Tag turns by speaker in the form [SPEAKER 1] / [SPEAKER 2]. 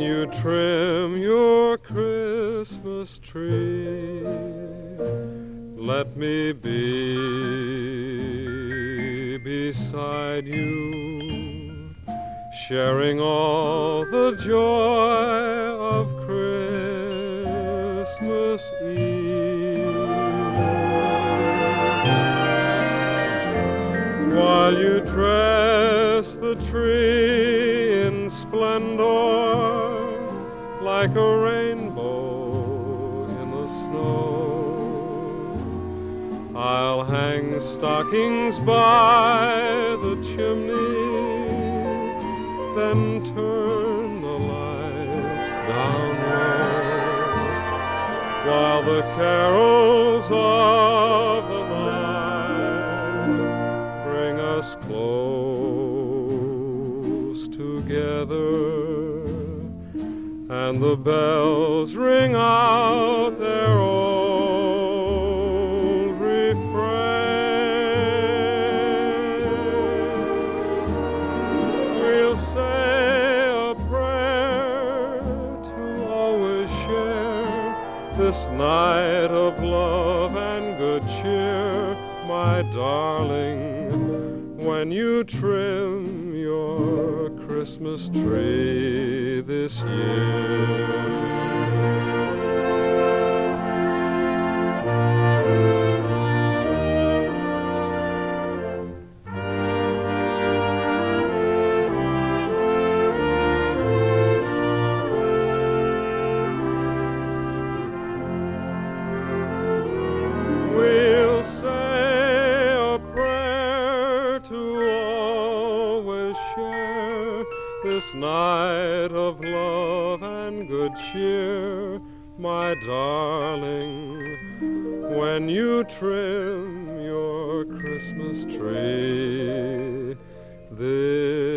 [SPEAKER 1] when you trim your Christmas tree. Let me be beside you, sharing all the joy of Christmas Eve. While you dress the tree in splendor like a rainbow in the snow, I'll hang stockings by the chimney, then turn the lights down low while the carols of the night bring us close together and the bells ring out their old refrain. We'll say a prayer to always share this night of love and good cheer, my darling, when you trim your Christmas tree this year. this night of love and good cheer, my darling, when you trim your Christmas tree. This